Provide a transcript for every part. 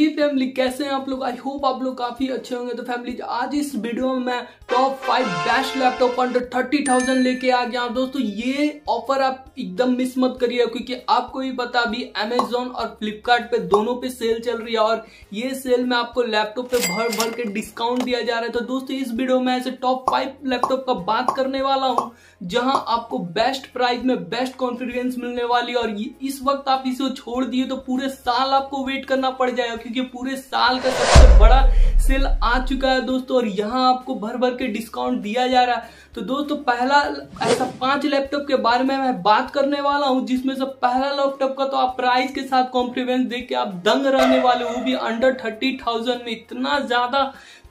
you family कैसे हैं आप लोग? आई होप आप लोग काफ़ी अच्छे होंगे। तो फैमिली आज इस वीडियो में मैं top five best laptop under thirty thousand लेके आ गया दोस्तों, ये ऑफ़र आप एकदम मिस मत करिए क्योंकि आपको भी पता, अभी अमेजोन और फ्लिपकार्ट पे दोनों पे सेल चल रही है, और ये सेल में आपको लैपटॉप पे भर भर के डिस्काउंट दिया जा रहा है। तो दोस्तों, इस वीडियो में ऐसे टॉप फाइव लैपटॉप का बात करने वाला हूँ, जहाँ आपको बेस्ट प्राइस में बेस्ट कॉन्फिडेंस मिलने वाली और इस वक्त आप इसे छोड़ दिए तो पूरे साल आपको वेट करना पड़ जाएगा, क्योंकि पूरे साल का सबसे बड़ा सेल आ चुका है दोस्तों, और यहाँ आपको भर भर के डिस्काउंट दिया जा रहा है। तो दोस्तों, पहला ऐसा पाँच लैपटॉप के बारे में मैं बात करने वाला हूँ, जिसमें से पहला लैपटॉप का तो आप प्राइस के साथ कॉम्प्लीमेंट देख के आप दंग रहने वाले वो भी अंडर थर्टी में इतना ज़्यादा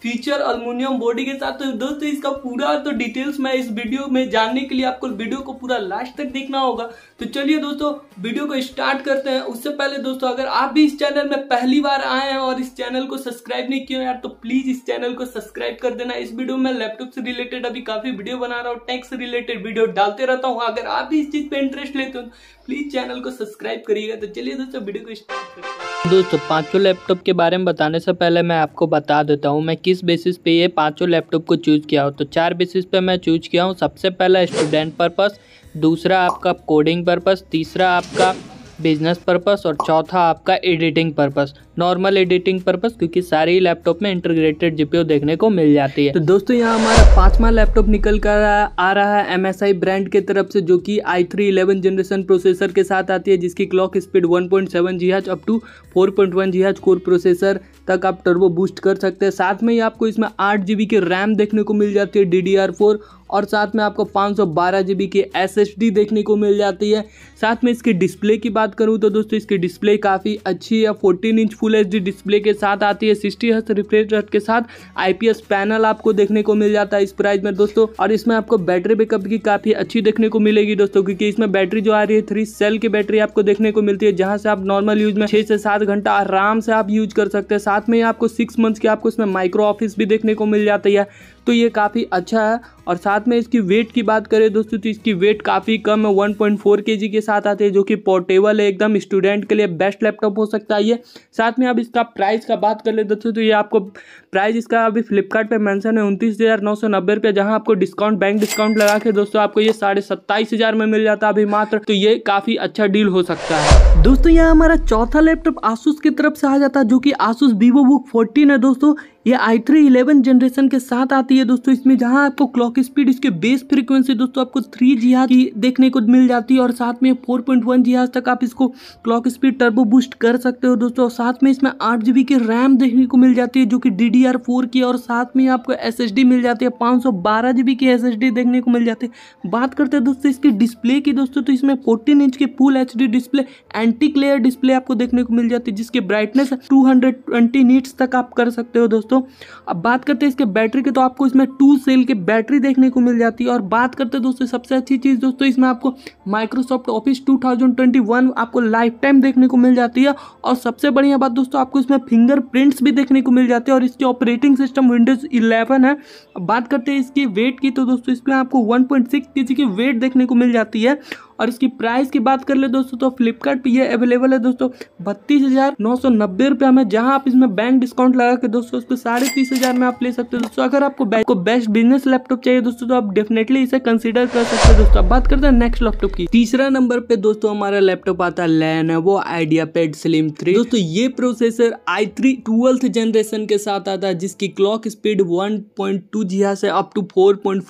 फीचर अल्मोनियम बॉडी के साथ तो दोस्तों इसका पूरा तो डिटेल्स मैं इस वीडियो में जानने के लिए आपको वीडियो को पूरा लास्ट तक देखना होगा। तो चलिए दोस्तों वीडियो को स्टार्ट करते हैं। उससे पहले दोस्तों, अगर आप भी इस चैनल में पहली बार आए हैं और इस चैनल को सब्सक्राइब नहीं किया यार तो प्लीज़ इस चैनल को सब्सक्राइब कर देना। इस वीडियो में लैपटॉप से रिलेटेड अभी काफ़ी वीडियो बना रहा हूँ टेक से रिलेटेड वीडियो डालते रहता हूँ। अगर आप भी इस चीज़ पे इंटरेस्ट लेते हो प्लीज़ चैनल को सब्सक्राइब करिएगा। तो चलिए दोस्तों वीडियो को स्टार्ट करते हैं। दोस्तों पाँचों लैपटॉप के बारे में बताने से पहले मैं आपको बता देता हूँ, मैं किस बेसिस पे ये पाँचों लैपटॉप को चूज़ किया हूँ। तो चार बेसिस पे मैं चूज़ किया हूँ, सबसे पहला स्टूडेंट पर्पस दूसरा आपका कोडिंग पर्पस तीसरा आपका बिज़नेस पर्पस और चौथा आपका editing purpose normal editing purpose क्योंकि सारे ही लैपटॉप में इंटीग्रेटेड जीपीओ देखने को मिल जाती है। तो दोस्तों, यहाँ हमारा पांचवा लैपटॉप निकल कर आ रहा है MSI ब्रांड के तरफ़ से, जो कि I three eleven generation processor के साथ आती है, जिसकी clock speed one point seven G H up to four point one G H core processor तक आप टर्बो बूस्ट कर सकते हैं। साथ में ही आपको इसमें आठ जी की रैम देखने को मिल जाती है डी डी आर फोर और साथ में आपको पाँच सौ बारह जी बी की एस एस डी देखने को मिल जाती है। साथ में इसकी डिस्प्ले की बात करूँ तो दोस्तों, इसकी डिस्प्ले काफ़ी अच्छी है fourteen inch full H display के साथ आती है सिक्सटी हर्स रिफ्रेश रेट के साथ आईपीएस पैनल आपको देखने को मिल जाता है इस प्राइस में दोस्तों। और इसमें आपको बैटरी बैकअप की काफ़ी अच्छी देखने को मिलेगी दोस्तों, क्योंकि इसमें बैटरी जो आ रही है थ्री सेल की बैटरी आपको देखने को मिलती है, जहाँ से आप नॉर्मल यूज़ में छह से सात घंटा आराम से आप यूज़ कर सकते हैं। साथ में आपको सिक्स मंथ्स की आपको इसमें माइक्रो ऑफ़िस भी देखने को मिल जाती है। तो ये काफ़ी अच्छा है। और साथ में इसकी वेट की बात करें दोस्तों तो इसकी वेट काफ़ी कम है। 1.4 पॉइंट के साथ आते हैं, जो कि पोर्टेबल है। एकदम स्टूडेंट के लिए बेस्ट लैपटॉप हो सकता है ये। साथ में आप इसका प्राइस का बात कर ले दोस्तों तो ये आपको प्राइस इसका अभी फ्लिपकार्ट पे मेंशन है, उनतीस हज़ार नौ सौ नब्बे रुपये, जहाँ आपको डिस्काउंट बैंक डिस्काउंट लगा के दोस्तों आपको ये साढ़े सत्ताईस हज़ार में मिल जाता है अभी मात्र तो ये काफ़ी अच्छा डील हो सकता है। दोस्तों, यहाँ हमारा चौथा लैपटॉप आसूस की तरफ़ से आ जाता है जो कि आसूस वीवो बुक फोर्टीन है दोस्तों। ये आई थ्री इलेवन जनरेशन के साथ आती है दोस्तों इसमें, जहाँ आपको क्लॉक स्पीड इसके बेस फ्रीक्वेंसी दोस्तों आपको थ्री जी की देखने को मिल जाती है, और साथ में फोर पॉइंट वन जी तक आप इसको क्लॉक स्पीड टर्बो बूस्ट कर सकते हो दोस्तों, और साथ में इसमें आठ जी की रैम देखने को मिल जाती है, जो कि डी डी आर फोर की और साथ में आपको डी मिल जाती है, पाँच सौ बारह जी की एस एस डी देखने को मिल जाती है। बात करते हैं दोस्तों इसकी डिस्प्ले की दोस्तों तो इसमें फोर्टीन इंच की full H D display anti glare display आपको देखने को मिल जाती है, जिसकी brightness two hundred twenty nits तक आप कर सकते हो दोस्तों। अब बात करते हैं इसके बैटरी के तो आपको इसमें टू सेल की बैटरी देखने को मिल जाती है। और बात करते हैं दोस्तों, सबसे अच्छी चीज़ दोस्तों, इसमें आपको माइक्रोसॉफ्ट ऑफ़िस 2021 आपको लाइफ टाइम देखने को मिल जाती है। और सबसे बढ़िया बात दोस्तों, आपको इसमें फिंगरप्रिंट्स भी देखने को मिल जाते हैं और इसकी ऑपरेटिंग सिस्टम विंडोज़ 11 है। बात करते हैं इसकी वेट की। तो दोस्तों, इसमें आपको वन पॉइंट की वेट देखने को मिल जाती है। और इसकी प्राइस की बात कर ले दोस्तों तो फ्लिपकार्ट ये अवेलेबल है दोस्तों, बत्तीस हज़ार नौ सौ नब्बे रुपया में। जहाँ आप इसमें बैंक डिस्काउंट लगा के दोस्तों, उसको साढ़े तीस हज़ार में आप ले सकते हो दोस्तों। अगर आपको को बेस्ट बिज़नेस लैपटॉप चाहिए दोस्तों तो आप डेफिनेटली इसे कंसिडर कर सकते हैं दोस्तों। बात करते हैं नेक्स्ट लैपटॉप की। तीसरा नंबर पे दोस्तों हमारा लैपटॉप आता है लैन है वो आइडिया पेड स्लिम थ्री दोस्तों, ये processor I three twelfth generation के साथ आता है, जिसकी क्लॉक स्पीड वन पॉइंट से अप टू फोर पॉइंट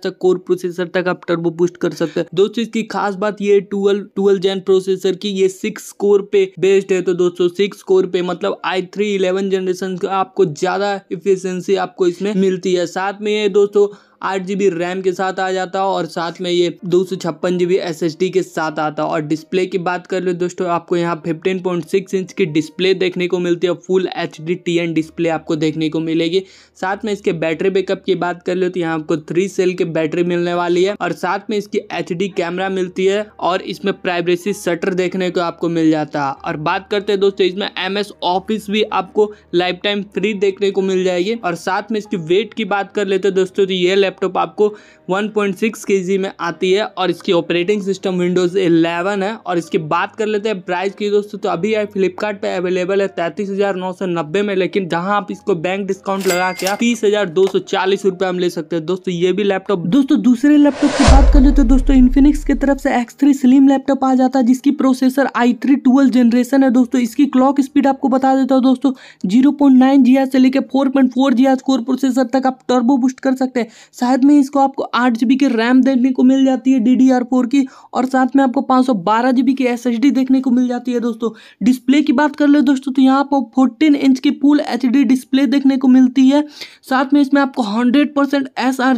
तक कोर प्रोसेसर तक आप टर्बो बूस्ट कर सकते हैं। दोस्तों, इसकी खास बात ये टूल टूल जेन प्रोसेसर की ये सिक्स कोर पे बेस्ड है तो दोस्तों सिक्स कोर पे मतलब आई थ्री इलेवन जनरेशन आपको ज़्यादा इफिशियंसी आपको इसमें मिलती है। साथ में ये दोस्तों आठ जी रैम के साथ आ जाता है और साथ में ये दो सौ छप्पन जी एस के साथ आता है। और डिस्प्ले की बात कर लो दोस्तों, आपको यहाँ फिफ्टीन पॉइंट सिक्स इंच की डिस्प्ले देखने को मिलती है full H D T N display आपको देखने को मिलेगी। साथ में इसके बैटरी बैकअप की बात कर लो तो यहाँ आपको थ्री सेल की बैटरी मिलने वाली है। और साथ में इसकी एच डी कैमरा मिलती है और इसमें प्राइवेसी शटर देखने को आपको मिल जाता है। और बात करते हैं दोस्तों, इसमें एम एस ऑफ़िस भी आपको लाइफ टाइम फ्री देखने को मिल जाएगी। और साथ में इसकी वेट की बात कर लेते दोस्तों तो ये लैपटॉप आपको 1.6 केजी में आती है और इसकी ऑपरेटिंग सिस्टम विंडोज़ 11 है। और इसकी बात कर लेते हैं प्राइस की दोस्तों तो अभी यार फ्लिपकार्ट पे अवेलेबल है तैंतीस में, लेकिन जहाँ आप इसको बैंक डिस्काउंट लगा के तीस हज़ार हम ले सकते हैं। दोस्तों, ये भी लैपटॉप दोस्तों, दूसरे लैपटॉप की बात कर ले तो दोस्तों इन्फिनिक्स की तरफ़ से एक्स स्लिम लैपटॉप आ जाता है, जिसकी प्रोसेसर आई थ्री जनरेशन है। दोस्तों, इसकी क्लॉक स्पीड आपको बता देता हूँ दोस्तों ज़ीरो पॉइंट नाइन से लेकर four point four G core processor तक आप टर्बो बूस्ट कर सकते हैं। शायद में इसको आपको आठ जीबी की रैम देखने को मिल जाती है डी की और साथ में आपको पाँच सौ बारह जीबी की एस देखने को मिल जाती है दोस्तों। डिस्प्ले की बात कर ले दोस्तों तो यहाँ पर फोर्टीन इंच की फुल एच डी डिस्प्ले देखने को मिलती है। साथ में इसमें आपको हंड्रेड परसेंट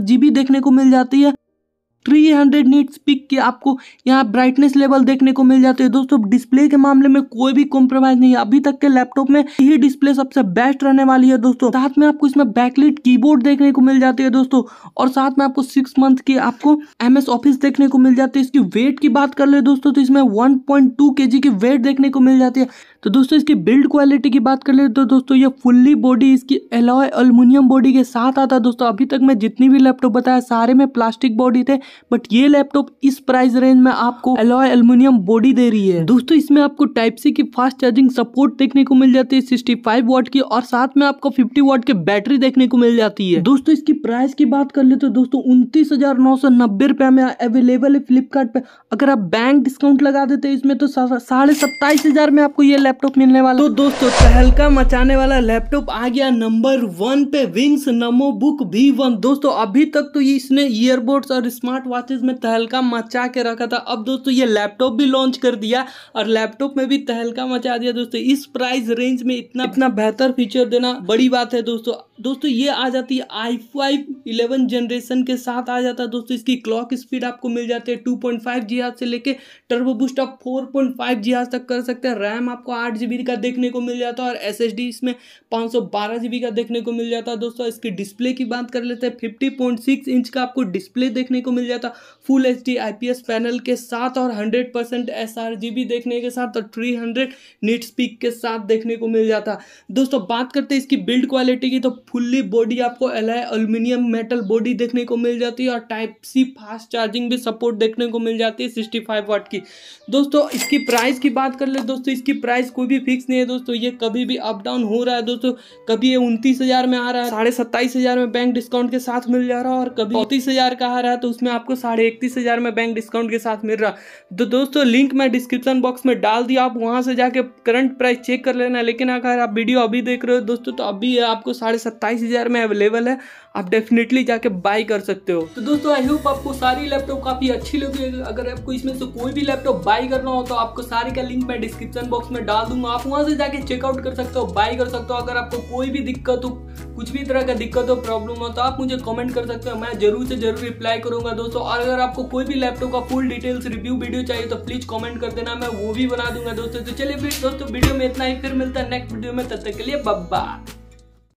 जी देखने को मिल जाती है। 300 नीट पिक के आपको यहाँ ब्राइटनेस लेवल देखने को मिल जाती है। दोस्तों डिस्प्ले के मामले में कोई भी कॉम्प्रोमाइज नहीं है। अभी तक के लैपटॉप में यही डिस्प्ले सबसे बेस्ट रहने वाली है, दोस्तों। साथ में आपको इसमें बैकलिट कीबोर्ड देखने को मिल जाती है, दोस्तों। और साथ में आपको सिक्स मंथ की आपको एम एस ऑफ़िस देखने को मिल जाती है। इसकी वेट की बात कर ले, दोस्तों तो इसमें वन पॉइंट की वेट देखने को मिल जाती है। तो दोस्तों, इसकी बिल्ड क्वालिटी की बात कर ले तो दोस्तों, ये फुल्ली बॉडी इसकी एलॉय अल्मोनियम बॉडी के साथ आता है, दोस्तों। अभी तक मैं जितनी भी लैपटॉप बताया, सारे में प्लास्टिक बॉडी थे। बट ये लैपटॉप इस प्राइस रेंज में आपको एलॉय एल्यूमिनियम बॉडी दे रही है। दोस्तों, इसमें आपको टाइप सी की फास्ट चार्जिंग सपोर्ट देखने को मिल जाती है सिक्सटी फाइव वॉट की, और साथ में आपको फिफ्टी वॉट की बैटरी देखने को मिल जाती है। दोस्तों, इसकी प्राइस की बात कर ले तो दोस्तों, उनतीस हज़ार नौ सौ नब्बे रुपए में अवेलेबल है फ्लिपकार्ट पे। अगर आप बैंक डिस्काउंट लगा देते हैं इसमें तो साढ़े सत्ताईस हज़ार में आपको ये लैपटॉप मिलने वाला तो दोस्तों, तहलका मचाने वाला लैपटॉप आ गया नंबर वन पे। विंग्स नमो बुक भी वन दोस्तों, अभी तक तो इसने ईयरबोड्स और स्मार्ट वॉचेस में तहलका मचा के रखा था। अब दोस्तों, ये लैपटॉप भी लॉन्च कर दिया और लैपटॉप में भी तहलका मचा दिया दोस्तों। इस प्राइस रेंज में इतना इतना बेहतर फीचर देना बड़ी बात है दोस्तों। दोस्तों, ये आ जाती है आई फाइव इलेवन जनरेशन के साथ आ जाता है। दोस्तों, इसकी क्लॉक स्पीड आपको मिल जाती है टू पॉइंट फाइव जी से लेके टर्बो बूस्ट आप फोर पॉइंट फाइव जी तक कर सकते हैं। रैम आपको आठ जी का देखने को मिल जाता है और एस एस डी इसमें पाँच सौ बारह जी का देखने को मिल जाता है। दोस्तों, इसकी डिस्प्ले की बात कर लेते हैं फिफ्टी पॉइंट सिक्स इंच का आपको डिस्प्ले देखने को मिल जाता full H D IPS panel के साथ और 100 percent S R G B देखने के साथ और 300 नीट स्पीक के साथ देखने को मिल जाता दोस्तों, बात करते हैं इसकी बिल्ड क्वालिटी की तो फुल्ली बॉडी आपको एलाई अल्यूमिनियम मेटल बॉडी देखने को मिल जाती है और टाइप सी फास्ट चार्जिंग भी सपोर्ट देखने को मिल जाती है सिक्सटी फाइव वाट की। दोस्तों, इसकी प्राइस की बात कर ले, दोस्तों, इसकी प्राइस कोई भी फिक्स नहीं है, दोस्तों, ये कभी भी अप डाउन हो रहा है, दोस्तों। कभी ये उनतीस हज़ार में आ रहा है, साढ़े सत्ताईस हज़ार में बैंक डिस्काउंट के साथ मिल जा रहा है, और कभी चौतीस हज़ार का आ रहा है तो उसमें आपको साढ़े इकतीस हज़ार में बैंक डिस्काउंट के साथ मिल रहा तो दोस्तों लिंक मैं डिस्क्रिप्शन बॉक्स में डाल दिया, आप वहाँ से जाके करंट प्राइस चेक कर लेना, लेकिन अगर आप वीडियो अभी देख रहे हो, दोस्तों तो अभी आपको साढ़े सत्ताईस हज़ार में अवेलेबल है, आप डेफिनेटली जाके बाई कर सकते हो। तो दोस्तों आई होप आपको सारी लैपटॉप काफ़ी अच्छी लगी अगर आपको इसमें से कोई भी लैपटॉप बाई करना हो तो आपको सारी का लिंक मैं डिस्क्रिप्शन बॉक्स में डाल दूँगा। आप वहाँ से जाके चेकआउट कर सकते हो बाई कर सकते हो। अगर आपको कोई भी दिक्कत हो, कुछ भी तरह का दिक्कत हो प्रॉब्लम हो तो आप मुझे कमेंट कर सकते हो। मैं ज़रूर से ज़रूर रिप्लाई करूँगा। दोस्तों, और अगर आपको कोई भी लैपटॉप का फुल डिटेल्स रिव्यू वीडियो चाहिए तो प्लीज़ कमेंट कर देना, मैं वो भी बना दूँगा। दोस्तों तो चलिए फिर, दोस्तों वीडियो में इतना ही। फिर मिलता है नेक्स्ट वीडियो में, तब तक के लिए बब्बा